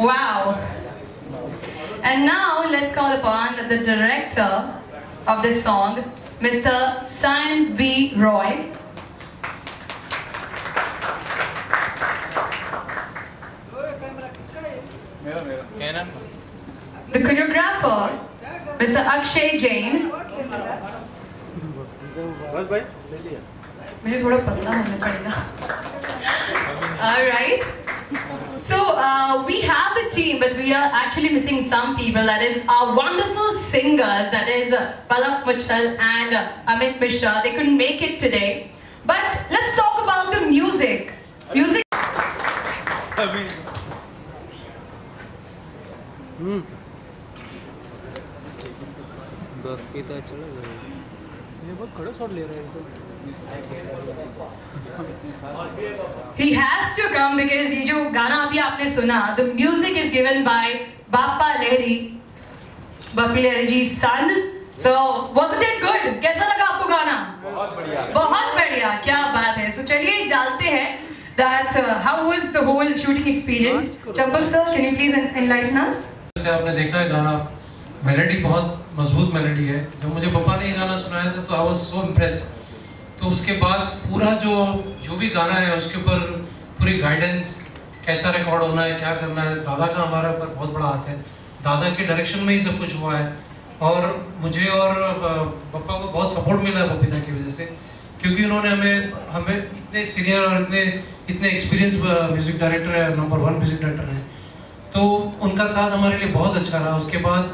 Wow. And now let's call upon the director of this song, Mr. Simon V. Roy. The choreographer, Mr. Akshay Jain. मुझे थोड़ा पतला होना पड़ेगा All right. So uh, we have the team, but we are actually missing some people. That is our wonderful singers. That is uh, Palak Muchal and uh, Amit Mishra. They couldn't make it today. But let's talk about the music. Music. बाकी तो चलो ये बहुत खड़ा shot ले रहा है तो He has to come because ये जो गाना अभी आपने सुना, the music is given by Bappa Lehri, Bappi Lehri ji's son. So wasn't it good? कैसा लगा आपको गाना? बहुत बढ़िया. बहुत बढ़िया. क्या बात है. So चलिए जानते हैं that uh, how was the whole shooting experience? Champak sir, can you please enlighten us? से आपने देखा है गाना मेलोडी बहुत मज़बूत मेलोडी है जब मुझे पापा ने ये गाना सुनाया था तो आई वाज सो इम्प्रेस तो उसके बाद पूरा जो जो भी गाना है, उसके ऊपर पूरी गाइडेंस कैसा रिकॉर्ड होना है, क्या करना है, दादा का हमारे ऊपर बहुत बड़ा हाथ है। दादा के डायरेक्शन में ही सब कुछ हुआ है। और मुझे और पप्पा को बहुत सपोर्ट मिला है पपीता की वजह से। क्योंकि उन्होंने हमें हमें इतने सीनियर और इतने इतने एक्सपीरियंस म्यूज़िक डायरेक्टर है नंबर वन म्यूज़िक डायरेक्टर हैं। तो उनका साथ हमारे लिए बहुत अच्छा रहा। उसके बाद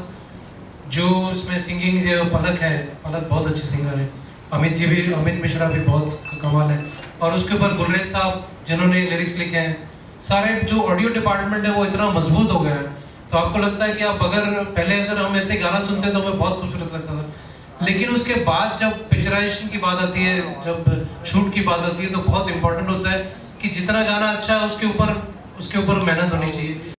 जो इसमें सिंगिंग पलक है, पलक बहुत अच्छे सिंगर है। अमित जी भी अमित मिश्रा भी बहुत कमाल है और उसके ऊपर गुलरेज साहब जिन्होंने लिरिक्स लिखे हैं सारे जो ऑडियो डिपार्टमेंट है वो इतना मज़बूत हो गया है तो आपको लगता है कि आप अगर पहले अगर हम ऐसे गाना सुनते तो हमें बहुत खूबसूरत लगता था लेकिन उसके बाद जब पिक्चराइजेशन की बात आती है जब शूट की बात आती है तो बहुत इंपॉर्टेंट होता है कि जितना गाना अच्छा है उसके ऊपर उसके ऊपर मेहनत होनी चाहिए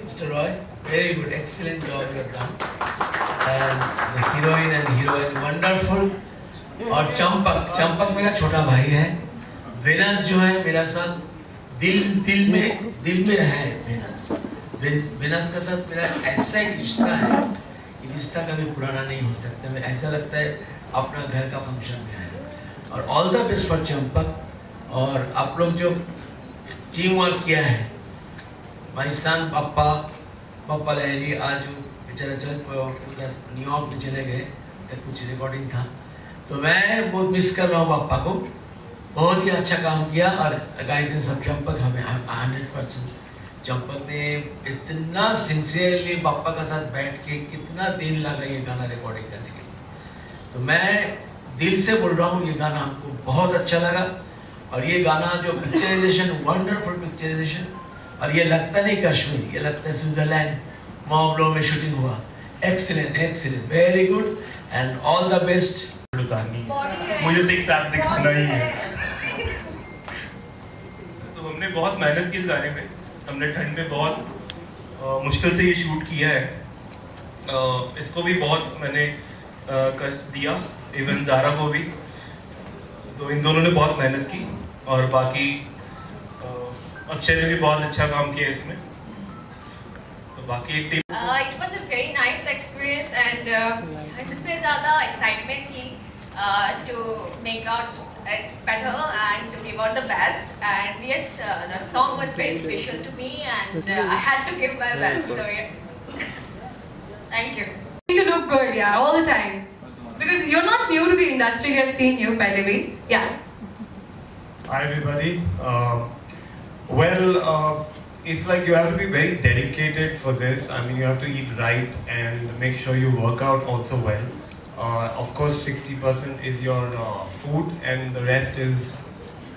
Mr. Roy. Very good, excellent job you have done. And the heroine and heroine, wonderful. और चंपक चंपक मेरा छोटा भाई है। वेनस जो है मेरा साथ दिल दिल में दिल में है वेनस वेनस का साथ मेरा ऐसा एक रिश्ता है रिश्ता कभी पुराना नहीं हो सकता। मैं ऐसा लगता है अपना घर का फ़ंक्शन में है और all the best for Champak. और आप लोग जो टीम वर्क किया है माई सन पापा पापा लहरी आज वो बेचारा चल उधर न्यूयॉर्क में चले गए। उसका कुछ रिकॉर्डिंग था। तो मैं बहुत मिस कर रहा हूँ पापा को। बहुत ही अच्छा काम किया और गाइडेंस ऑफ़ चंपक हमें हंड्रेड परसेंट चंपक ने इतना सिंसियरली पापा का साथ बैठ के कितना दिन लगा ये गाना रिकॉर्डिंग करने के लिए। तो मैं दिल से बोल रहा हूँ, ये गाना हमको बहुत अच्छा लगा। और ये गाना जो पिक्चराइजेशन वंडरफुल पिक्चराइजेशन और ये लगता नहीं कश्मीर, ये लगता है स्विट्जरलैंड मॉबलो में शूटिंग हुआ। Excellent excellent very good and all the best उतारनी मुझे सिक्स एप दिखाना ही है। तो हमने बहुत मेहनत की इस गाने में। हमने ठंड में बहुत मुश्किल से ये शूट किया है। इसको भी बहुत मैंने कष्ट दिया इवन जारा को भी। तो इन दोनों ने बहुत मेहनत की और बाकी अक्षय ने भी बहुत अच्छा काम किया इसमें। तो बाकी एक team Uh, it was a very nice experience and uh, ठंड से ज़्यादा excitement थी uh, to make out it better and to give out the best and yes uh, the song was very special to me and uh, I had to give my best so yes thank you To look good, yeah, all the time. Because you're not new to the industry, we have seen you, by the way. Yeah. Hi everybody. Uh, well, uh, it's like you have to be very dedicated for this. I mean, you have to eat right and make sure you work out also well. Uh, of course, 60% is your uh, food and the rest is,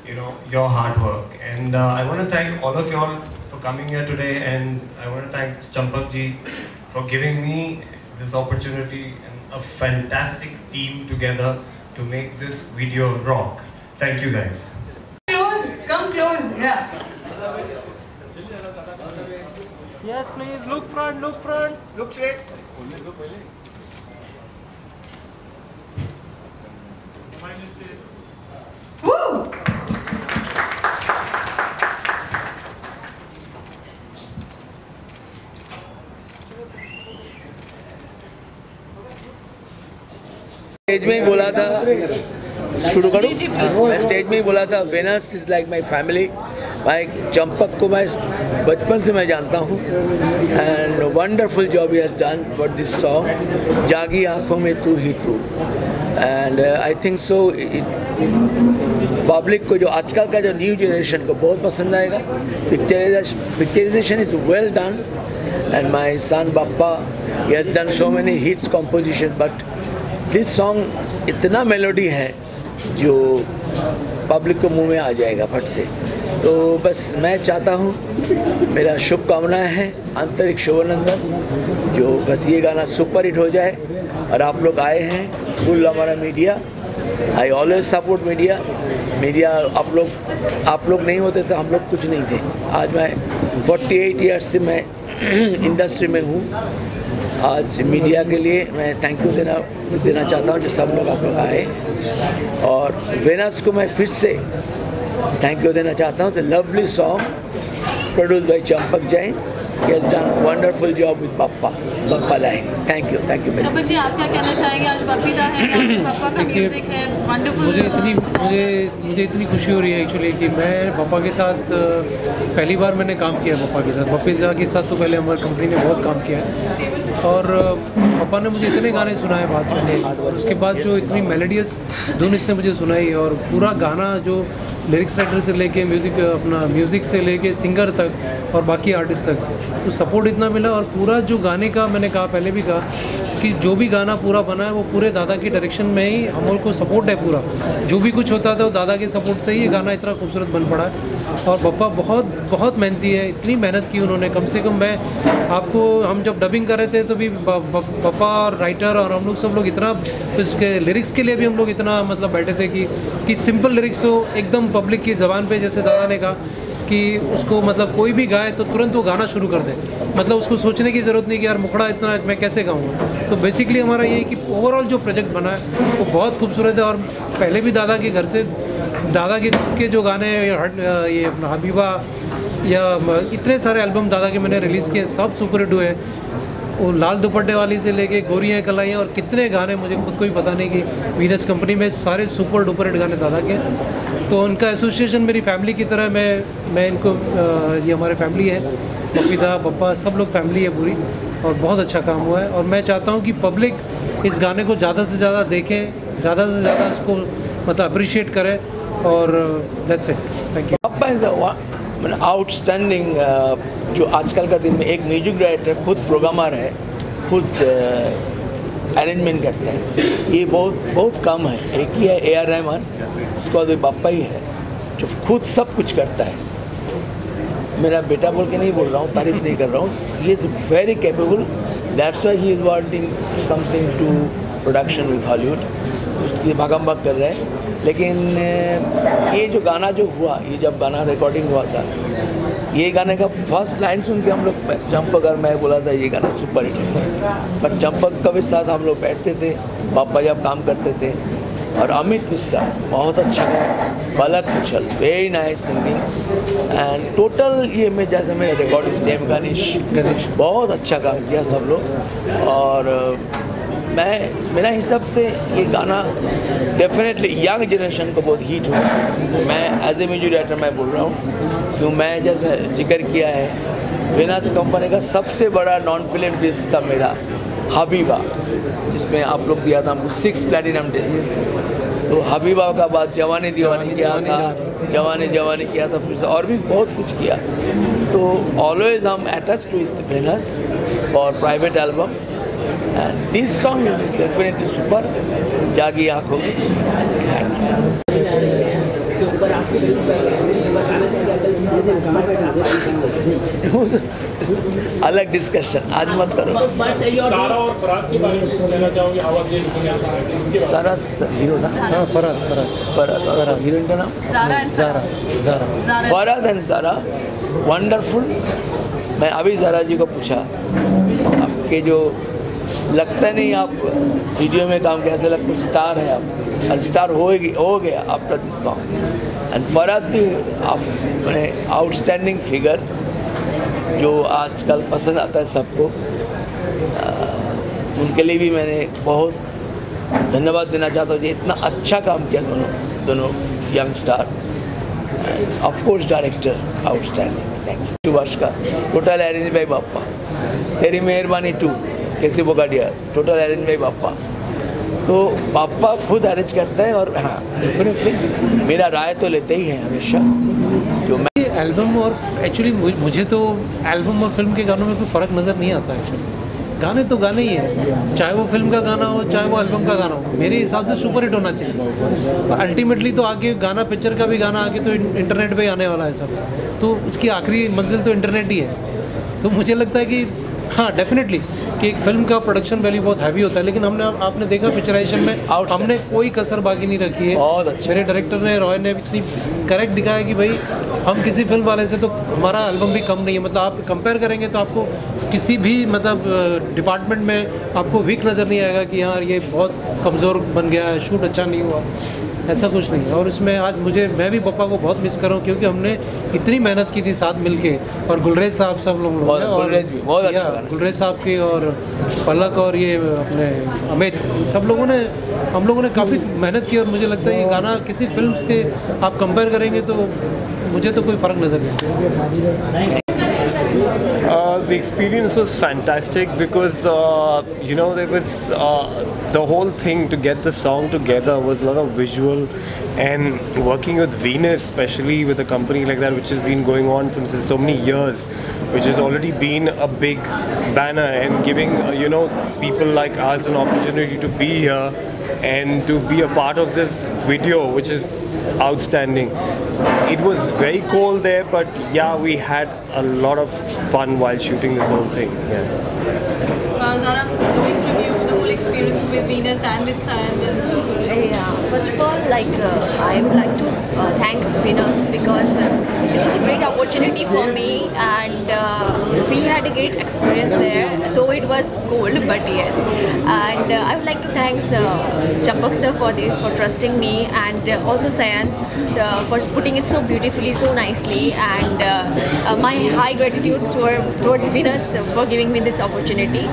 you know, your hard work. And uh, I want to thank all of y'all for coming here today and I want to thank Champak ji for giving me this opportunity and a fantastic team together to make this video rock. Thank you guys. Close, come close, yeah. Yes, please. Look front, look front. Look straight. Woo! Stage में ही बोला था studio मैं stage में ही बोला था Venus is like my family भाई चंपक को मैं बचपन से मैं जानता हूँ। And wonderful job has done for this song जागी आँखों में तू ही तू. And I think so public को जो आजकल का जो न्यू जनरेशन को बहुत पसंद आएगा। Picturisation is well done and my son Bappa he has done so many hits, composition, but this song, इतना मेलोडी है, जो पब्लिक को मुँह में आ जाएगा फट से। तो बस मैं चाहता हूँ मेरा शुभकामनाएँ हैं, आंतरिक शोभनंदन, जो बस ये गाना सुपर हिट हो जाए और आप लोग आए हैं फुल हमारा media, I always support media media आप लोग आप लोग नहीं होते तो हम लोग कुछ नहीं थे। आज मैं 48 ईयर्स से मैं इंडस्ट्री में हूँ। आज मीडिया के लिए मैं थैंक यू देना देना चाहता हूँ जो सब लोग आप लोग आए। और वेनस को मैं फिर से थैंक यू देना चाहता हूँ the lovely song produce by Champak Jain. He has done wonderful job with Bappa, Bappa Lai. Thank you, thank you very much. जी आप क्या कहना चाहेंगे? आज बपीदा है पापा का म्यूज़िक है वंडरफुल मुझे इतनी मुझे मुझे इतनी खुशी हो रही है एक्चुअली कि मैं पापा के साथ पहली बार मैंने काम किया पापा के साथ। पपीता के साथ तो पहले हमारी कंपनी ने बहुत काम किया है। और पापा ने मुझे इतने गाने सुनाए बाद में उसके बाद जो इतनी मेलोडियस धुन इसने मुझे सुनाई और पूरा गाना जो लिरिक्स राइटर से लेके म्यूज़िक अपना म्यूज़िक से लेके सिंगर तक और बाकी आर्टिस्ट तक तो सपोर्ट इतना मिला और पूरा जो गाने का मैंने कहा पहले भी कहा कि जो भी गाना पूरा बना है वो पूरे दादा की डायरेक्शन में ही हम को सपोर्ट है पूरा। जो भी कुछ होता था वो दादा के सपोर्ट से ही ये गाना इतना खूबसूरत बन पड़ा है। और पप्पा बहुत बहुत मेहनती है, इतनी मेहनत की उन्होंने। कम से कम मैं आपको, हम जब डबिंग कर रहे थे तो भी पप्पा और राइटर और हम लोग सब लोग इतना इसके लिरिक्स के लिए भी हम लोग इतना मतलब बैठे थे कि कि सिंपल लिरिक्स हो, एकदम पब्लिक की ज़बान पे, जैसे दादा ने कहा कि उसको मतलब कोई भी गाए तो तुरंत वो गाना शुरू कर दे। मतलब उसको सोचने की ज़रूरत नहीं कि यार मुखड़ा इतना, मैं कैसे गाऊँगा? तो बेसिकली हमारा ये कि ओवरऑल जो प्रोजेक्ट बना है, वो बहुत खूबसूरत है और पहले भी दादा के घर से दादा के के जो गाने, ये अपना हबीबा, या इतने सारे एल्बम दादा के मैंने रिलीज़ किए, सब सुपर हिट हुए वो लाल दुपट्टे वाली से लेके गोरियाँ कलाइयाँ और कितने गाने मुझे खुद को ही पता नहीं कि वीनस कंपनी में सारे सुपर डुपर हिट गाने दादा के। तो उनका एसोसिएशन मेरी फैमिली की तरह मैं मैं इनको ये हमारे फैमिली है। पपीता, पप्पा, सब लोग फैमिली है पूरी, और बहुत अच्छा काम हुआ है। और मैं चाहता हूँ कि पब्लिक इस गाने को ज़्यादा से ज़्यादा देखें, ज़्यादा से ज़्यादा इसको मतलब अप्रिशिएट करें। और that's it thank you Pappa is outstanding जो आजकल का दिन में एक म्यूज़िक डायरेक्टर खुद प्रोग्रामर है, खुद अरेंजमेंट करते हैं। ये बहुत बहुत कम है। एक ही है ए आर रहमान उसके बाद पापा ही है, जो खुद सब कुछ करता है। मेरा बेटा बोल के नहीं बोल रहा हूँ, तारीफ़ नहीं कर रहा हूँ। He is very capable that's why he is wanting something to production with Hollywood उसके भागम भाग कर रहे हैं। लेकिन ये जो गाना जो हुआ, ये जब गाना रिकॉर्डिंग हुआ था, ये गाने का फ़र्स्ट लाइन सुन के हम लोग चंपक और मैं बोला था, ये गाना सुपर हिट है बट चंपक का भी साथ हम लोग बैठते थे, पापा जब काम करते थे, और अमित मिश्रा, बहुत अच्छा गाया Palak Muchhal very nice singing and total ये मैं, जैसे मेरे रिकॉर्डिस्ट एम गणेश गणेश। बहुत अच्छा काम किया सब लोग, और मैं मेरा हिसाब से ये गाना डेफिनेटली यंग जनरेशन को बहुत हीट हुआ। मैं एज ए म्यूज़िक डायरेक्टर मैं बोल रहा हूँ क्यों मैं जैसे ज़िक्र किया है विनास कंपनी का सबसे बड़ा नॉन फ़िल्म डिस्क था मेरा हबीबा जिसमें आप लोग दिया था हमको सिक्स प्लेटिनम डिस्क तो हबीबा का बाद जवानी दीवानी किया था जवानी जवानी। किया था फिर से और भी बहुत कुछ किया। तो ऑलवेज हम attach to Venus for private album this song is definitely super जागी आँखों में वो तो अलग डिस्कशन आज मत करो। सारा और फराद के बारे में कुछ कहना चाहोगे हवा के दुनिया शरद हीरो ना? हाँ और हीरोइन का नाम? ज़ारा ज़ारा ज़ारा। ज़ारा। फरद एंड ज़रा वंडरफुल मैं अभी ज़रा जी को पूछा आपके जो लगता नहीं आप वीडियो में काम कैसे लगते स्टार है आप। और स्टार हो हो गया after this song and Farad भी आप मैंने आउटस्टैंडिंग फिगर जो आजकल पसंद आता है सबको उनके लिए भी मैंने बहुत धन्यवाद देना चाहता हूँ जी। इतना अच्छा काम किया दोनों दोनों young star of course director outstanding thank you Subhash का। टोटल अरेंज भाई बापा तेरी मेहरबानी टू कैसे बोगाडिया टोटल अरेंज भाई बापा तो पापा खुद अरेंज करता है और हाँ डेफिनेटली मेरा राय तो लेते ही हैं हमेशा। जो मैं एल्बम और एक्चुअली मुझे तो एल्बम और फ़िल्म के गानों में कोई फ़र्क नज़र नहीं आता एक्चुअली गाने तो गाने ही हैं। चाहे वो फ़िल्म का गाना हो, चाहे वो एल्बम का गाना हो, मेरे हिसाब से सुपर हिट होना चाहिए। अल्टीमेटली तो आगे गाना पिक्चर का भी गाना आगे तो इंटरनेट पे आने वाला है सब। तो उसकी आखिरी मंजिल तो इंटरनेट ही है। तो मुझे लगता है कि हाँ डेफिनेटली कि एक फ़िल्म का प्रोडक्शन वैल्यू बहुत हैवी होता है लेकिन हमने आपने देखा पिक्चराइजेशन में हमने कोई कसर बाकी नहीं रखी है। बहुत अच्छा। मेरे डायरेक्टर ने रॉय ने इतनी करेक्ट दिखाया कि भाई हम किसी फ़िल्म वाले से तो हमारा एल्बम भी कम नहीं है। मतलब आप कंपेयर करेंगे तो आपको किसी भी मतलब डिपार्टमेंट में आपको वीक नज़र नहीं आएगा कि यार ये बहुत कमज़ोर बन गया है शूट अच्छा नहीं हुआ। ऐसा कुछ नहीं। और इसमें आज मुझे मैं भी पप्पा को बहुत मिस कर रहा हूँ क्योंकि हमने इतनी मेहनत की थी साथ मिलके और गुलरेज साहब सब लोग लोगों बहुत- और गुलरेज भी, बहुत अच्छा गुलरेज साहब के और पलक और ये अपने अमित सब लोगों ने हम लोगों ने काफ़ी मेहनत की और मुझे लगता है ये गाना किसी फ़िल्म के आप कंपेयर करेंगे तो मुझे तो कोई फ़र्क नज़र नहीं। Uh, the experience was fantastic because uh, you know there was uh, the whole thing to get the song together was a lot of visual and working with Venus, especially with a company like that, which has been going on for so many years, which has already been a big banner and giving uh, you know people like us an opportunity to be here and to be a part of this video, which is outstanding. It was very cold there, but yeah, we had a lot of fun while shooting this whole thing. Yeah. Uh, Zara, going from you, the whole experience with Venus and with first of all, like uh, I would like to uh, thank Venus because uh, it was a great opportunity for me, and uh, we had a great experience there. Though it was cold, but yes. And uh, I would like to thank uh, sir for this, for trusting me, and also Sayan for putting it so beautifully, so nicely. And my high gratitude toward, towards Venus for giving me this opportunity.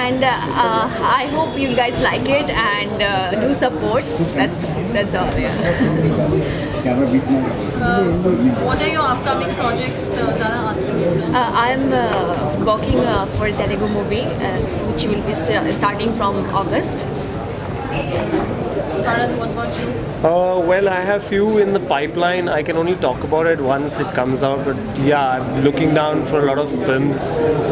And I hope you guys like it and do support. That's that's all. Yeah. uh, what are your upcoming projects, uh, asking you? Uh, I'm uh, working uh, for a Telugu movie, uh, which will be st- starting from August. Farad, what about you? Uh, well, I have few in the pipeline. I can only talk about it once it comes out. But yeah, I'm looking down for a lot of films.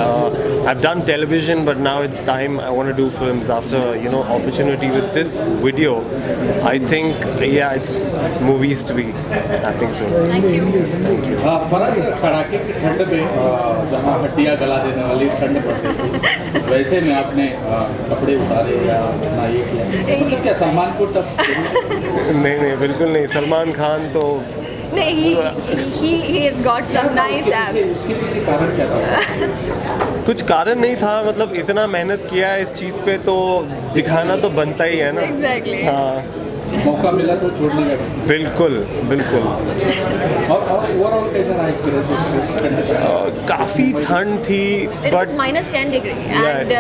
Uh, I've done television, but now it's time. I want to do films after you know opportunity with this video. I think yeah, it's movies to be happening soon. Thank you. फर्क कड़ाके की ठंड पे अ, जहाँ हड्डियाँ गला देने वाली ठंड पड़ती थी वैसे में आपने अ, कपड़े उतारे या अपना ये किया मतलब क्या सलमान को तब नहीं नहीं बिल्कुल नहीं सलमान खान तो नहीं he, he he has got some nice abs. इसके पीछे कारण क्या था कुछ कारण नहीं था मतलब इतना मेहनत किया इस चीज़ पे तो दिखाना तो बनता ही है ना Exactly. हाँ मौका मिला तो छोड़ने का। बिल्कुल बिल्कुल। और और ओवरऑल कैसा रहा एक्सपीरियंस काफ़ी ठंड थी but minus ten degree and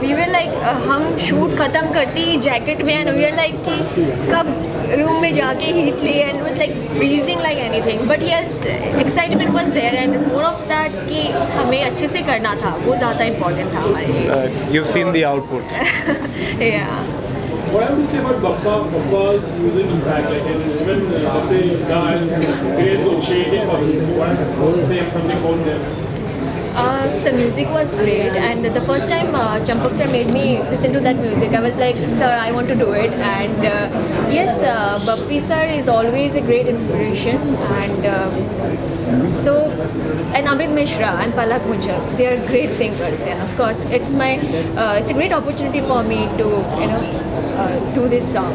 we were like हम शूट खत्म करती जैकेट में एंड वी आर लाइक कि कब रूम में जाके heat Lee and was like freezing like anything but yes excitement was there and more of that कि हमें अच्छे से करना था वो ज़्यादा इम्पोर्टेंट था हमारे यू सीन द आउटपुट या What I would say about Bappa, Bappa's music impact, like even uh, the guys create those shading of what say something about them. Uh, the music was great, and the first time uh, Champak sir made me listen to that music, I was like, "Sir, I want to do it." And uh, yes, uh, Bappi sir is always a great inspiration, and um, so and Amit Mishra and Palak Munjal, they are great singers. And of course, it's my uh, it's a great opportunity for me to you know uh, do this song.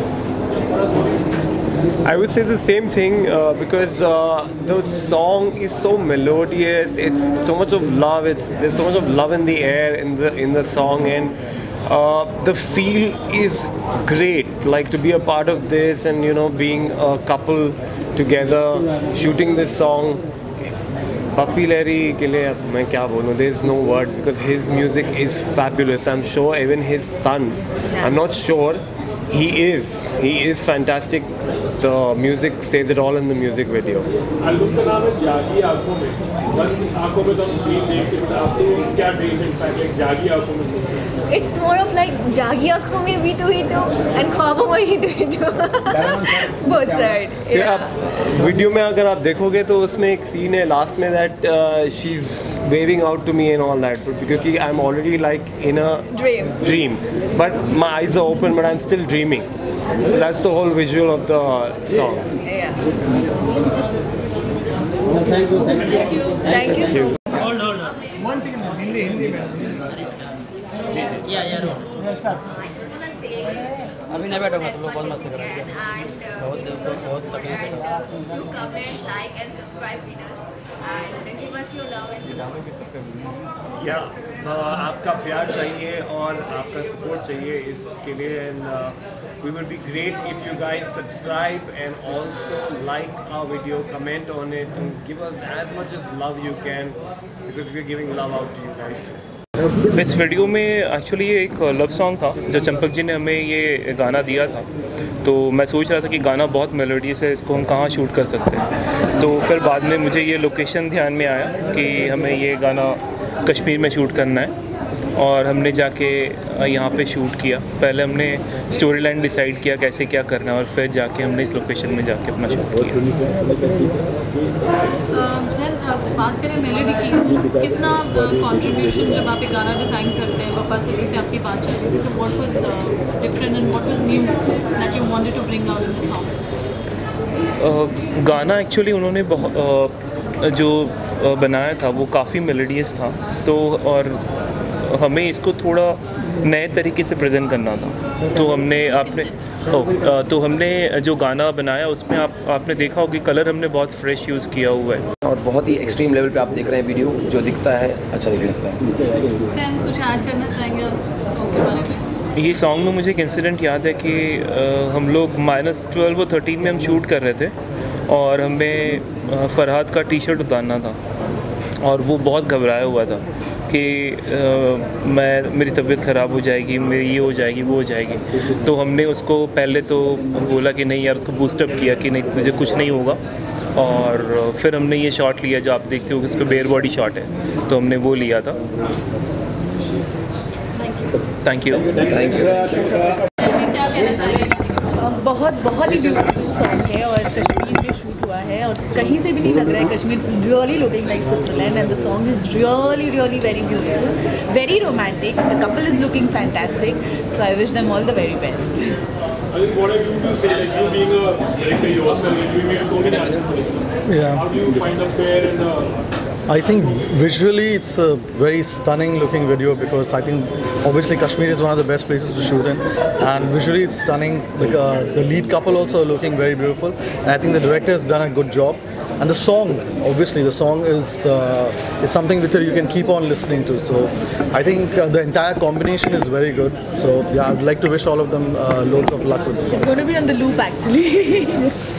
I would say the same thing uh, because uh, the song is so melodious. It's so much of love. It's there's so much of love in the air in the in the song, and uh, the feel is great. Like to be a part of this, and you know, being a couple together, shooting this song. Bappi Lahiri के लिए अब मैं क्या बोलूँ? There is no words because his music is fabulous I am sure even his son I am not sure he is he is fantastic The music says it all in the music video. Album का नाम है जागी आंखों में बंद आंखों में तो हम ड्रीम देखते हैं आपको क्या ड्रीम इनफैक्ट लाइक जागी आंखों में सोचते हैं It's more of like जागी आँखों में भी तो ही तो and ख्वाबों में ही तो ही तो both side फिर आप वीडियो में अगर आप देखोगे तो उसमें एक सीन है लास्ट में that she is waving out to me and all that क्योंकि I am already like in a Dream. Dream but my eyes are open but I am still dreaming So that's the whole visual of the song. yeah thank you thank you thank you so much hold hold Hindi Hindi या या अभी नहीं बैठूंगा तुम लोग बहुत मस्ती कर रहे हो and uh, बहुत बहुत तकलीफ and uh, do comment, like, and subscribe videos, and give us your love and support. या आपका प्यार चाहिए और आपका सपोर्ट चाहिए, इसके लिए and we would be great if you guys subscribe and also like our video comment on it and give us as much as love you can because we are giving love out to you guys इस video में actually ये एक love song था, जो चंपक जी ने हमें ये गाना दिया था। तो मैं सोच रहा था कि गाना बहुत मेलोडियस है, इसको हम कहाँ शूट कर सकते हैं? तो फिर बाद में मुझे ये लोकेशन ध्यान में आया कि हमें ये गाना कश्मीर में शूट करना है और हमने जाके यहाँ पे शूट किया। पहले हमने स्टोरी लाइन डिसाइड किया कैसे क्या करना है और फिर जाके हमने इस लोकेशन में जाके अपना शूट किया। बात करें मेलेडी की कितना कंट्रीब्यूशन जब आप एक गाना डिज़ाइन करते हैं पप्पा सिटी से आपकी बात चल रही थी तो what was different and what was new that you wanted to bring out in the song गाना एक्चुअली उन्होंने बहुत जो बनाया था वो काफ़ी मेलोडियस था। तो और हमें इसको थोड़ा नए तरीके से प्रेजेंट करना था। तो हमने आपने ओ, तो हमने जो गाना बनाया उसमें आप आपने देखा होगा कि कलर हमने बहुत फ्रेश यूज़ किया हुआ है। और बहुत ही एक्सट्रीम लेवल पे आप देख रहे हैं वीडियो जो दिखता है अच्छा दिखने लगता है। कुछ ऐड करना चाहेंगे आप बारे में? ये सॉन्ग में मुझे एक इंसिडेंट याद है कि अ, हम लोग माइनस ट्वेल्व और थर्टीन में हम शूट कर रहे थे। और हमें फरहाद का टी शर्ट उतारना था। और वो बहुत घबराया हुआ था कि अ, मैं मेरी तबीयत ख़राब हो जाएगी मेरी ये हो जाएगी वो हो जाएगी। तो हमने उसको पहले तो बोला कि नहीं यार उसको बूस्टअप किया कि नहीं तुझे कुछ नहीं होगा। और फिर हमने ये शॉट लिया जो आप देखते हो कि उसका बेयर बॉडी शॉट है। तो हमने वो लिया था। थैंक यू थैंक यू बहुत बहुत ही ब्यूटीफुल सॉन्ग है और हुआ है और कहीं से भी नहीं लग रहा है Kashmir is really looking like Switzerland and the song is really really very beautiful very romantic the couple is looking fantastic so I wish them all the very best I think what I do to say, like you being a director yourself, you meet so many artists. Yeah. How do you find a pair and uh, I think visually it's a very stunning looking video because I think obviously Kashmir is one of the best places to shoot in and visually it's stunning. Like, uh, the lead couple also are looking very beautiful and I think the director has done a good job. And the song, obviously, the song is uh, is something that you can keep on listening to. So I think uh, the entire combination is very good. So yeah, I'd like to wish all of them uh, loads of luck with the song. It's going to be on the loop actually.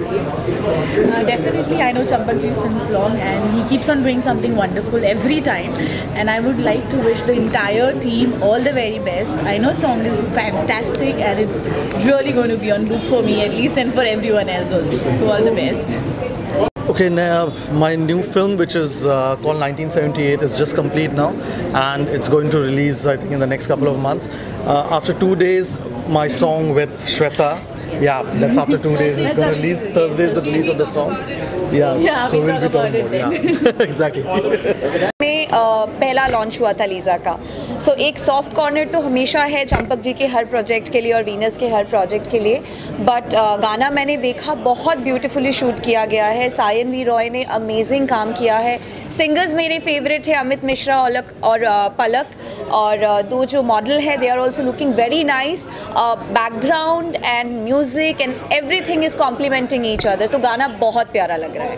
Uh, definitely, I know Champak ji since long, and he keeps on doing something wonderful every time. And I would like to wish the entire team all the very best. I know song is fantastic, and it's really going to be on loop for me at least, and for everyone else also. So all the best. Okay, now my new film, which is uh, called 1978, is just complete now, and it's going to release, I think, in the next couple of months. Uh, after two days, my song with Shweta. Yeah, that's after two days. It's going to release. Thursday is the release of the song. Yeah, Yeah, so we we'll be talking about it Yeah, exactly. में पहला launch हुआ था Lisa का। सो एक soft corner तो हमेशा है चंपक जी के हर प्रोजेक्ट के लिए और वीनस के हर प्रोजेक्ट के लिए। बट गाना मैंने देखा, बहुत ब्यूटीफुली शूट किया गया है। सायन वी रॉय ने अमेजिंग काम किया है। सिंगर्स मेरे फेवरेट है अमित मिश्रा, औलक और पलक। और दो जो मॉडल है they are also looking very nice background and music and everything is complementing each other तो गाना बहुत प्यारा लग रहा है।